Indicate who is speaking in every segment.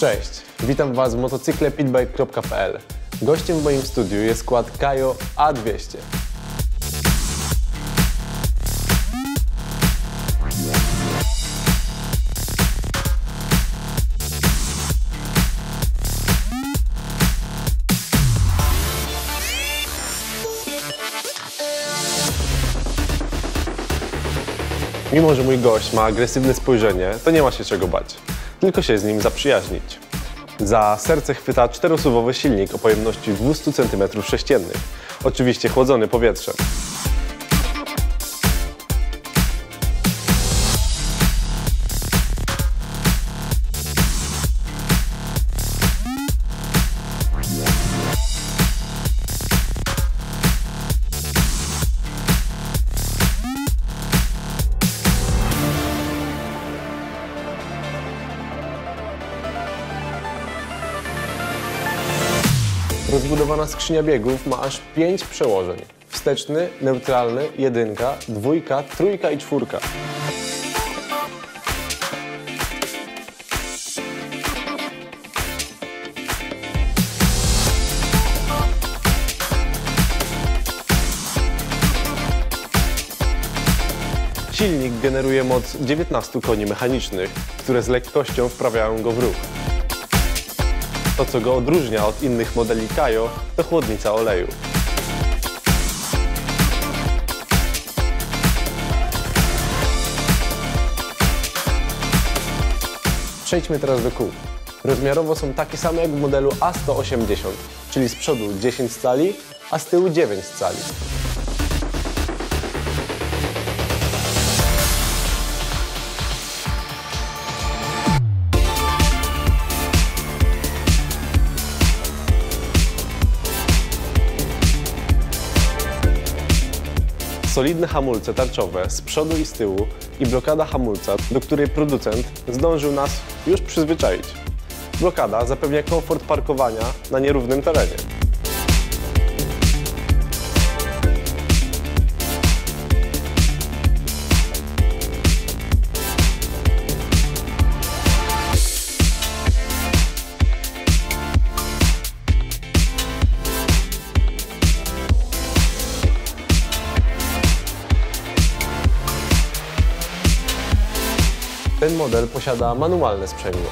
Speaker 1: Cześć, witam Was w motocykle pitbike.pl. Gościem w moim studiu jest skład Kajo A200. Mimo, że mój gość ma agresywne spojrzenie, to nie ma się czego bać. Tylko się z nim zaprzyjaźnić. Za serce chwyta czterosuwowy silnik o pojemności 200 cm3. Oczywiście chłodzony powietrzem. Rozbudowana skrzynia biegów ma aż 5 przełożeń. Wsteczny, neutralny, jedynka, dwójka, trójka i czwórka. Silnik generuje moc 19 koni mechanicznych, które z lekkością wprawiają go w ruch. To, co go odróżnia od innych modeli Kajo, to chłodnica oleju. Przejdźmy teraz do kół. Rozmiarowo są takie same jak w modelu A180, czyli z przodu 10 cali, a z tyłu 9 cali. Solidne hamulce tarczowe z przodu i z tyłu i blokada hamulca, do której producent zdążył nas już przyzwyczaić. Blokada zapewnia komfort parkowania na nierównym terenie. Ten model posiada manualne sprzęgło.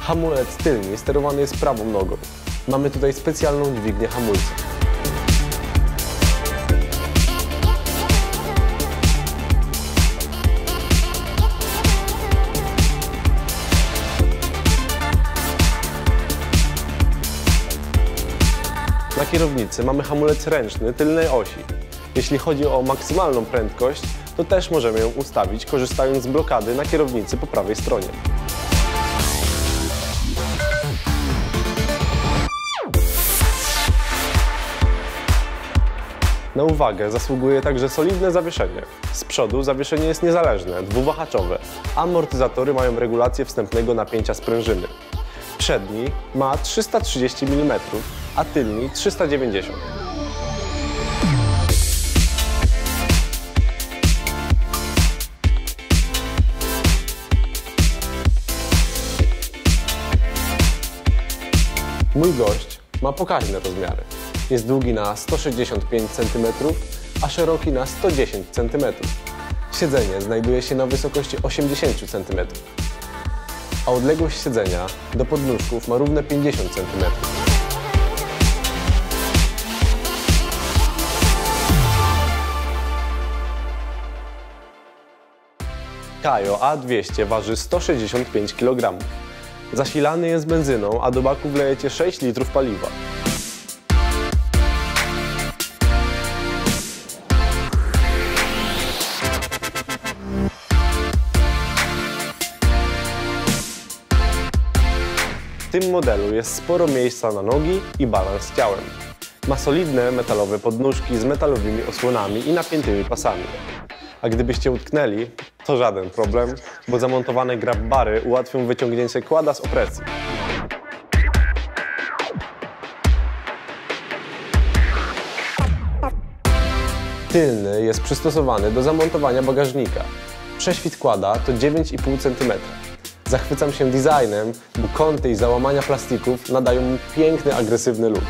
Speaker 1: Hamulec tylny sterowany jest prawą nogą. Mamy tutaj specjalną dźwignię hamulca. Na kierownicy mamy hamulec ręczny tylnej osi. Jeśli chodzi o maksymalną prędkość, to też możemy ją ustawić korzystając z blokady na kierownicy po prawej stronie. Na uwagę zasługuje także solidne zawieszenie. Z przodu zawieszenie jest niezależne, dwuwahaczowe. Amortyzatory mają regulację wstępnego napięcia sprężyny. Przedni ma 330 mm, a tylni 390 Mój gość ma pokaźne rozmiary. Jest długi na 165 cm, a szeroki na 110 cm. Siedzenie znajduje się na wysokości 80 cm, a odległość siedzenia do podnóżków ma równe 50 cm. Kajo A200 waży 165 kg. Zasilany jest benzyną, a do baku wlejecie 6 litrów paliwa. W tym modelu jest sporo miejsca na nogi i balans ciałem. Ma solidne metalowe podnóżki z metalowymi osłonami i napiętymi pasami. A gdybyście utknęli, to żaden problem, bo zamontowane grab bary ułatwią wyciągnięcie kłada z opresji. Tylny jest przystosowany do zamontowania bagażnika. Prześwit kłada to 9,5 cm. Zachwycam się designem, bo kąty i załamania plastików nadają mu piękny, agresywny look.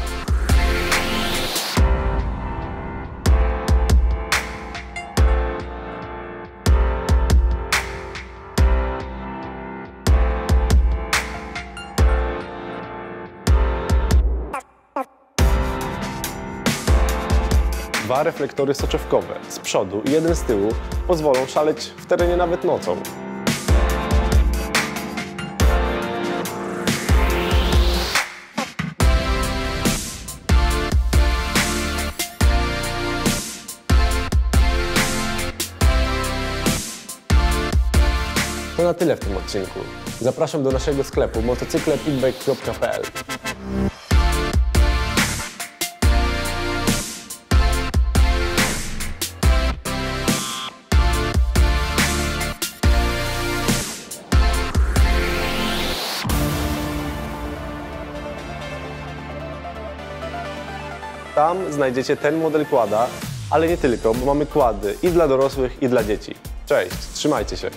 Speaker 1: Dwa reflektory soczewkowe z przodu i jeden z tyłu pozwolą szaleć w terenie nawet nocą. To na tyle w tym odcinku. Zapraszam do naszego sklepu motocyklepinbike.pl Tam znajdziecie ten model kłada, ale nie tylko, bo mamy kłady i dla dorosłych, i dla dzieci. Cześć, trzymajcie się.